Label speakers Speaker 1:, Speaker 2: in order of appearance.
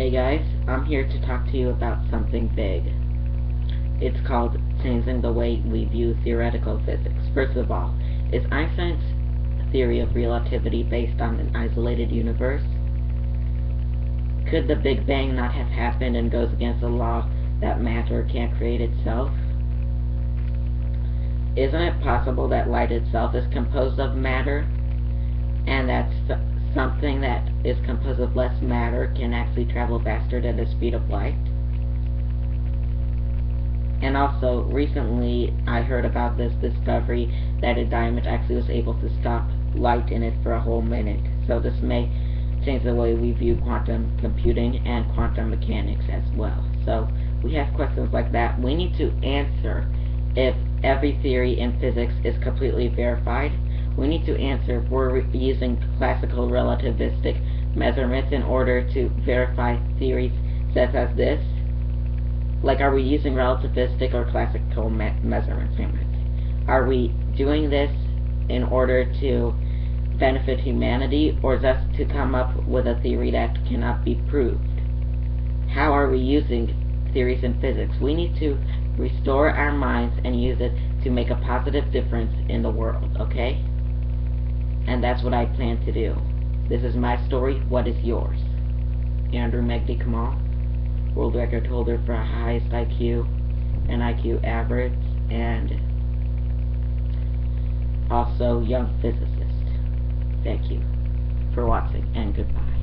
Speaker 1: Hey guys, I'm here to talk to you about something big. It's called changing the way we view theoretical physics. First of all, is Einstein's theory of relativity based on an isolated universe? Could the Big Bang not have happened and goes against the law that matter can't create itself? Isn't it possible that light itself is composed of matter and that something that is composed of less matter can actually travel faster than the speed of light? And also, recently I heard about this discovery that a diamond actually was able to stop light in it for a whole minute. So this may change the way we view quantum computing and quantum mechanics as well. So we have questions like that. We need to answer if every theory in physics is completely verified. We need to answer if we're using classical relativistic measurements in order to verify theories such as this like, are we using relativistic or classical me measurements? Are we doing this in order to benefit humanity, or just to come up with a theory that cannot be proved? How are we using theories in physics? We need to restore our minds and use it to make a positive difference in the world, okay? And that's what I plan to do. This is my story. What is yours? Andrew Magdy Kamal world record holder for highest IQ and IQ average, and also young physicist. Thank you for watching, and goodbye.